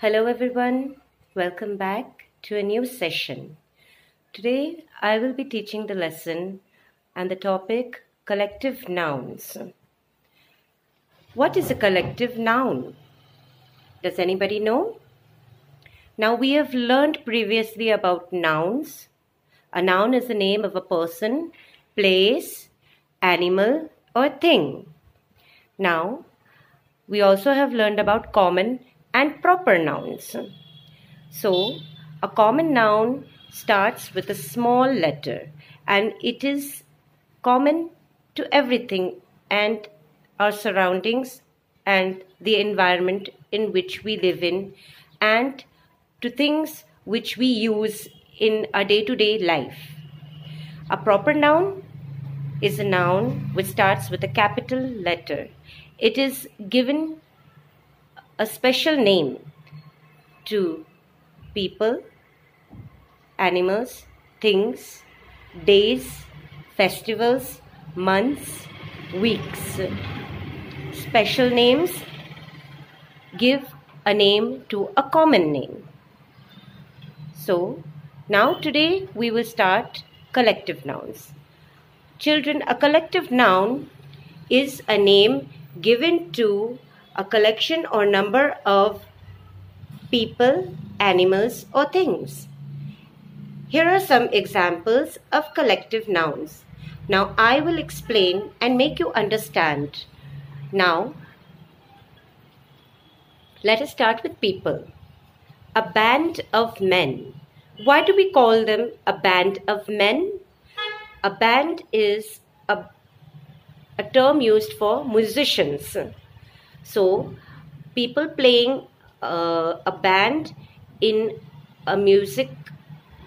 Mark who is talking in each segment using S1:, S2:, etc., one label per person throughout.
S1: Hello, everyone. Welcome back to a new session. Today, I will be teaching the lesson and the topic collective nouns. What is a collective noun? Does anybody know? Now, we have learned previously about nouns. A noun is the name of a person, place, animal, or thing. Now, we also have learned about common and proper nouns. So, a common noun starts with a small letter and it is common to everything and our surroundings and the environment in which we live in and to things which we use in our day to day life. A proper noun is a noun which starts with a capital letter. It is given a special name to people, animals, things, days, festivals, months, weeks. Special names give a name to a common name. So, now today we will start collective nouns. Children, a collective noun is a name given to a collection or number of people, animals, or things. Here are some examples of collective nouns. Now I will explain and make you understand. Now, let us start with people. A band of men. Why do we call them a band of men? A band is a, a term used for musicians. So, people playing uh, a band in a music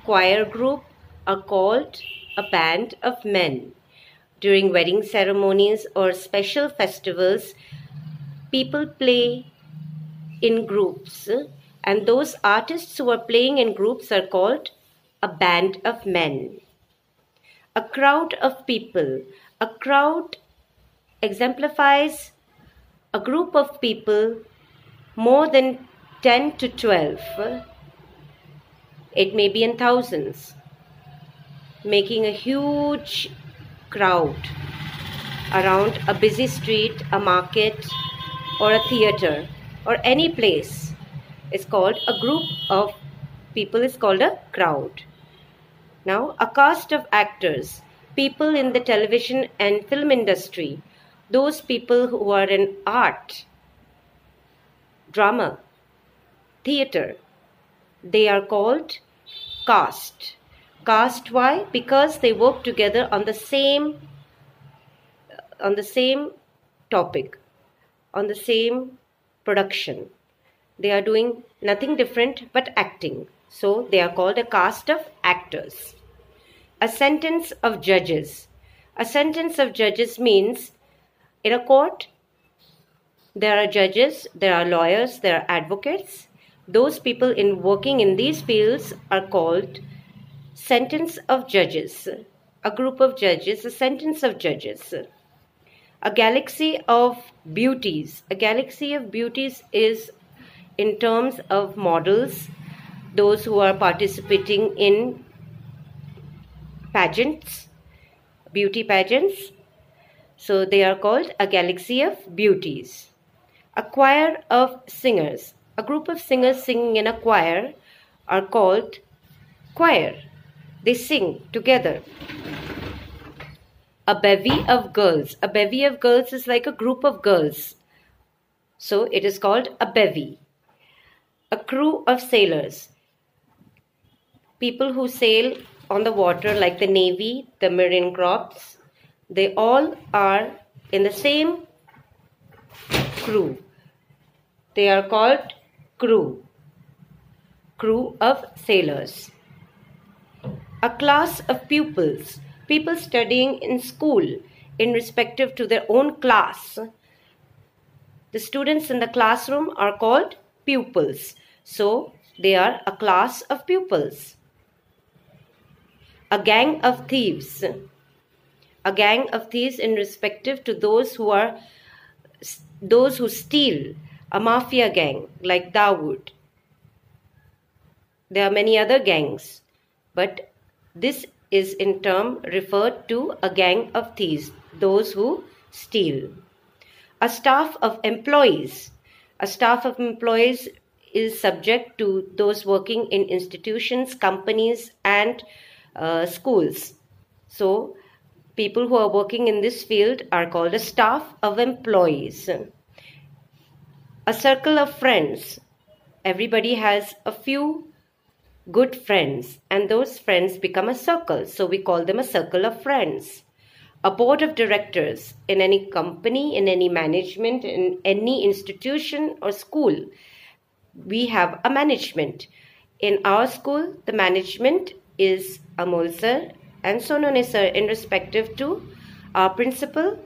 S1: choir group are called a band of men. During wedding ceremonies or special festivals, people play in groups, and those artists who are playing in groups are called a band of men. A crowd of people. A crowd exemplifies a group of people more than 10 to 12. It may be in thousands, making a huge crowd around a busy street, a market, or a theater, or any place is called a group of people is called a crowd. Now, a cast of actors, people in the television and film industry, those people who are in art, drama, theater, they are called cast. Cast why? Because they work together on the same on the same topic, on the same production. They are doing nothing different but acting. So they are called a cast of actors. A sentence of judges. A sentence of judges means in a court there are judges, there are lawyers, there are advocates. Those people in working in these fields are called sentence of judges. A group of judges, a sentence of judges. A galaxy of beauties. A galaxy of beauties is in terms of models, those who are participating in pageants, beauty pageants. So they are called a galaxy of beauties. A choir of singers. A group of singers singing in a choir are called choir. They sing together. A bevy of girls. A bevy of girls is like a group of girls. So it is called a bevy. A crew of sailors. People who sail on the water like the navy, the marine corps, they all are in the same crew. They are called crew. Crew of sailors. A class of pupils. People studying in school in respective to their own class. The students in the classroom are called pupils. So they are a class of pupils. A gang of thieves. A gang of thieves in respective to those who are those who steal, a mafia gang like Dawood. There are many other gangs, but this is in term referred to a gang of thieves, those who steal. A staff of employees. A staff of employees is subject to those working in institutions, companies, and uh, schools. So, people who are working in this field are called a staff of employees. A circle of friends. Everybody has a few good friends, and those friends become a circle. So, we call them a circle of friends. A board of directors in any company, in any management, in any institution or school we have a management. In our school, the management is Amol sir and so Sonone sir in respective to our principal,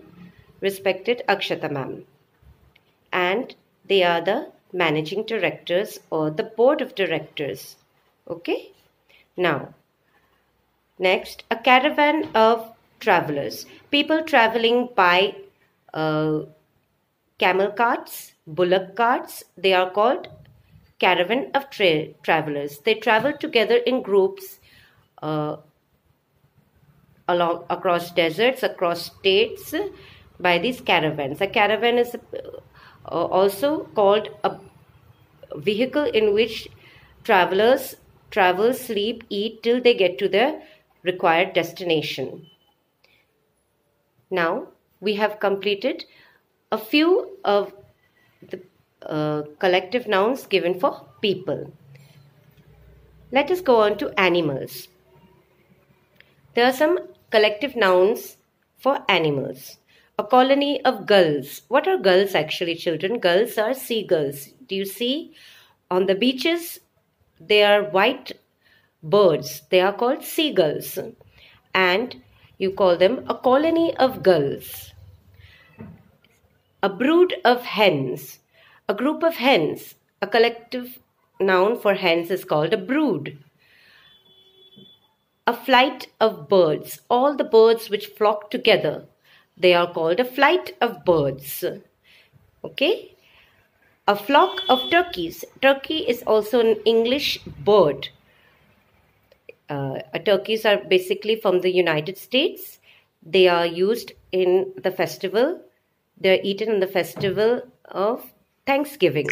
S1: respected Akshata ma'am. And they are the managing directors or the board of directors. Okay? Now, next, a caravan of travelers. People traveling by uh, camel carts, bullock carts, they are called caravan of tra- travelers. They travel together in groups uh, along across deserts, across states by these caravans. A caravan is uh, also called a vehicle in which travelers travel, sleep, eat till they get to their required destination. Now we have completed a few of the uh, collective nouns given for people. Let us go on to animals. There are some collective nouns for animals. A colony of gulls. What are gulls actually, children? Gulls are seagulls. Do you see? On the beaches, they are white birds. They are called seagulls. And you call them a colony of gulls. A brood of hens. A group of hens, a collective noun for hens is called a brood. A flight of birds, all the birds which flock together, they are called a flight of birds. Okay? A flock of turkeys. Turkey is also an English bird. Uh, turkeys are basically from the United States. They are used in the festival. They are eaten in the festival of Thanksgiving.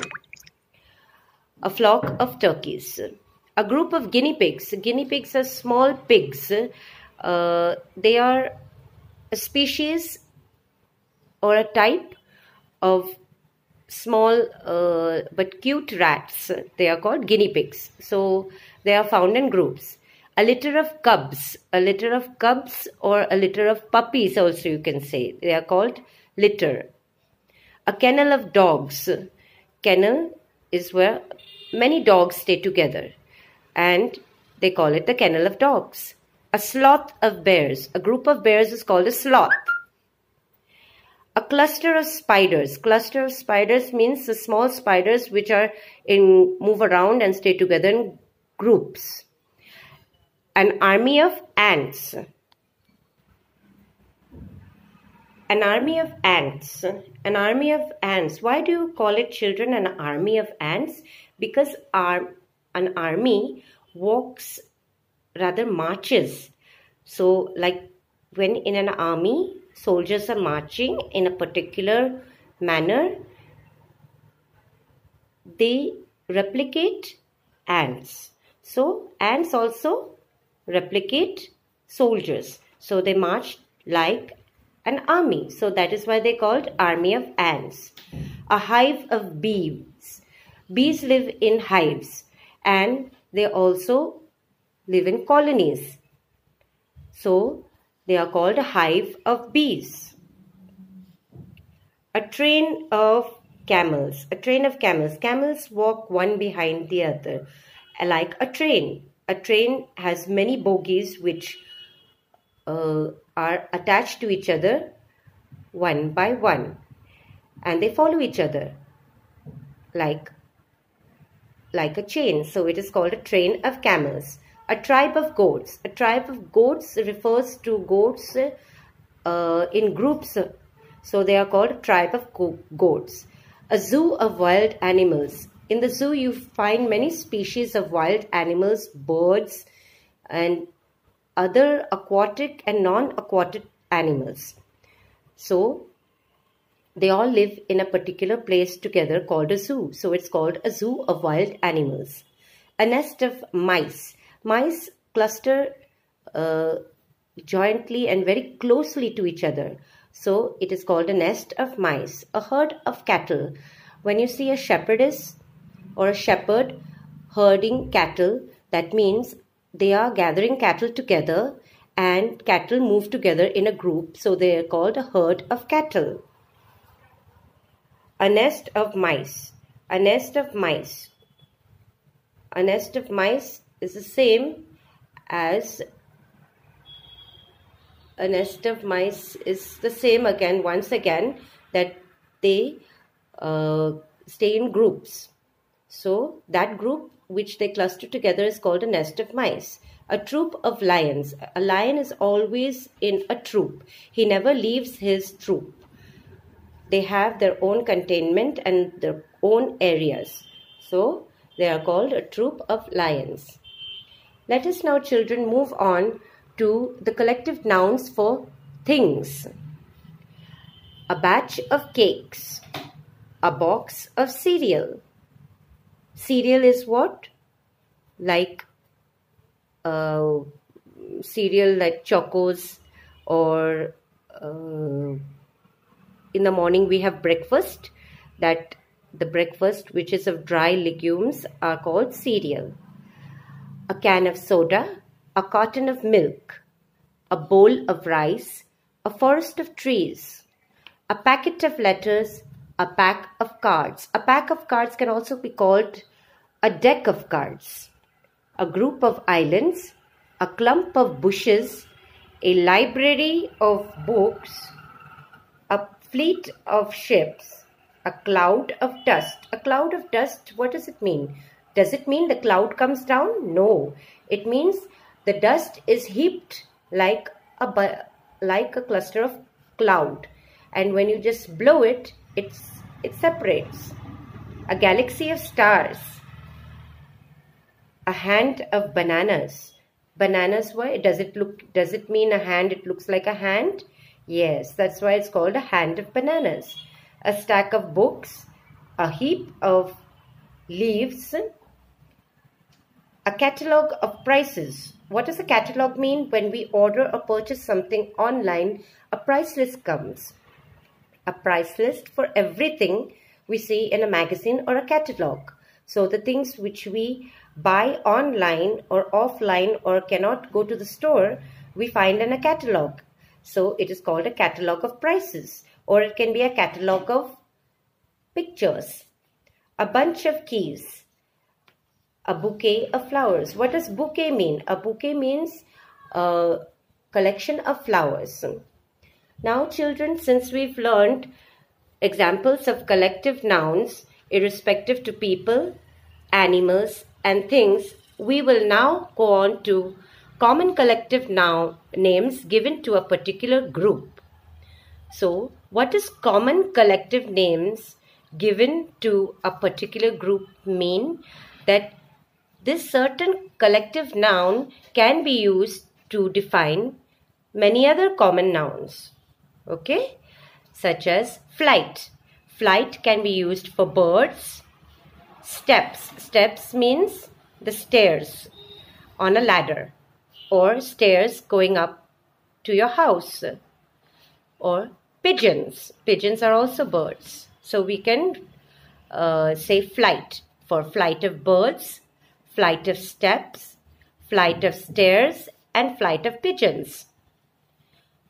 S1: A flock of turkeys. A group of guinea pigs. Guinea pigs are small pigs. Uh, they are a species or a type of small uh, but cute rats. They are called guinea pigs. So they are found in groups. A litter of cubs. A litter of cubs or a litter of puppies also you can say. They are called litter a kennel of dogs. Kennel is where many dogs stay together and they call it the kennel of dogs. A sloth of bears. A group of bears is called a sloth. A cluster of spiders. Cluster of spiders means the small spiders which are in move around and stay together in groups. An army of ants. An army of ants. An army of ants. Why do you call it children an army of ants? Because our, an army walks, rather marches. So, like when in an army, soldiers are marching in a particular manner, they replicate ants. So, ants also replicate soldiers. So, they march like an army. So that is why they called army of ants. A hive of bees. Bees live in hives and they also live in colonies. So they are called a hive of bees. A train of camels. A train of camels. Camels walk one behind the other like a train. A train has many bogies which uh, are attached to each other one by one and they follow each other like like a chain. So it is called a train of camels. A tribe of goats. A tribe of goats refers to goats uh, in groups. So they are called a tribe of goats. A zoo of wild animals. In the zoo, you find many species of wild animals, birds, and other aquatic and non-aquatic animals. So, they all live in a particular place together called a zoo. So, it's called a zoo of wild animals. A nest of mice. Mice cluster uh, jointly and very closely to each other. So it is called a nest of mice. A herd of cattle. When you see a shepherdess or a shepherd herding cattle, that means they are gathering cattle together and cattle move together in a group. So they are called a herd of cattle. A nest of mice. A nest of mice. A nest of mice is the same as a nest of mice is the same again once again that they uh, stay in groups. So that group which they cluster together is called a nest of mice. A troop of lions. A lion is always in a troop. He never leaves his troop they have their own containment and their own areas so they are called a troop of lions let us now children move on to the collective nouns for things. A batch of cakes. A box of cereal. Cereal is what? Like uh, cereal like chocos or uh, in the morning we have breakfast. That the breakfast which is of dry legumes are called cereal. A can of soda a carton of milk, a bowl of rice, a forest of trees, a packet of letters, a pack of cards. A pack of cards can also be called a deck of cards, a group of islands, a clump of bushes, a library of books, fleet of ships, a cloud of dust. A cloud of dust, what does it mean? Does it mean the cloud comes down? No. It means the dust is heaped like a like a cluster of cloud, and when you just blow it, it's it separates. A galaxy of stars. A hand of bananas. Bananas, why does it look? Does it mean a hand? It looks like a hand. Yes, that's why it's called a hand of bananas. A stack of books, a heap of leaves, a catalogue of prices. What does a catalog mean? When we order or purchase something online, a price list comes. A price list for everything we see in a magazine or a catalog. So the things which we buy online or offline or cannot go to the store, we find in a catalog. So it is called a catalog of prices or it can be a catalog of pictures. A bunch of keys a bouquet of flowers. What does bouquet mean? A bouquet means a collection of flowers. Now, children, since we've learned examples of collective nouns irrespective to people, animals, and things, we will now go on to common collective noun names given to a particular group. So, what is common collective names given to a particular group mean? That this certain collective noun can be used to define many other common nouns. Okay? Such as flight. Flight can be used for birds. Steps. Steps means the stairs on a ladder or stairs going up to your house. Or pigeons. Pigeons are also birds. So we can uh, say flight for flight of birds flight of steps, flight of stairs, and flight of pigeons.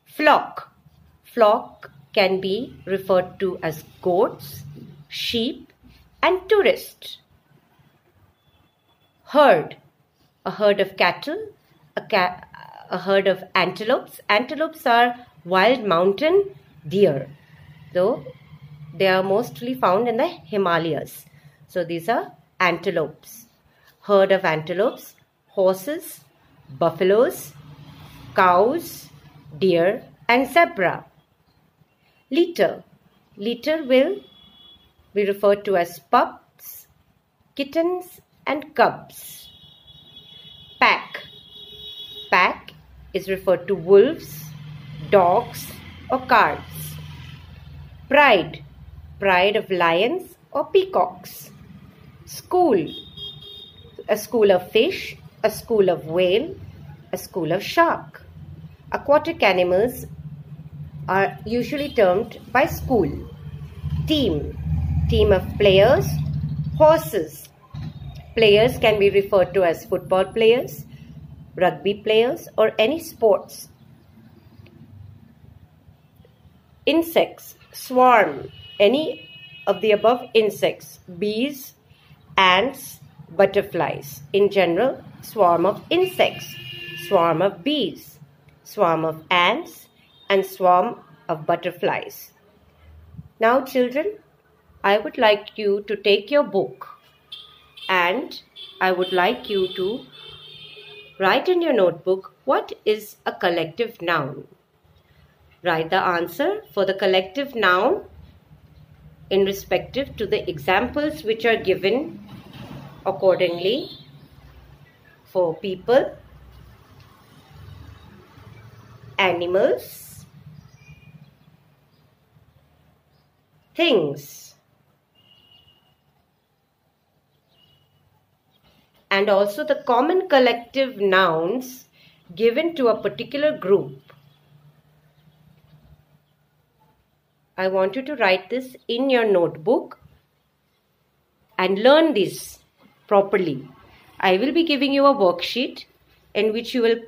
S1: Flock. Flock can be referred to as goats, sheep, and tourists. Herd. A herd of cattle, a, ca a herd of antelopes. Antelopes are wild mountain deer, though they are mostly found in the Himalayas. So these are antelopes herd of antelopes, horses, buffaloes, cows, deer, and zebra. Litter. Litter will be referred to as pups, kittens and cubs. Pack. Is referred to wolves, dogs, or cards. Pride. Pride of lions or peacocks. School. A school of fish, a school of whale, a school of shark. Aquatic animals are usually termed by school. Team. Team of players. Horses. Players can be referred to as football players, rugby players or any sports. Insects. Swarm. Any of the above insects. Bees, ants, butterflies. In general, swarm of insects, swarm of bees, swarm of ants, and swarm of butterflies. Now, children, I would like you to take your book and I would like you to write in your notebook what is a collective noun. Write the answer for the collective noun in respective to the examples which are given accordingly for people, animals, things, and also the common collective nouns given to a particular group. I want you to write this in your notebook and learn this properly. I will be giving you a worksheet in which you will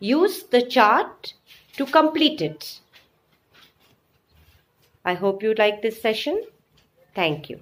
S1: use the chart to complete it. I hope you like this session. Thank you.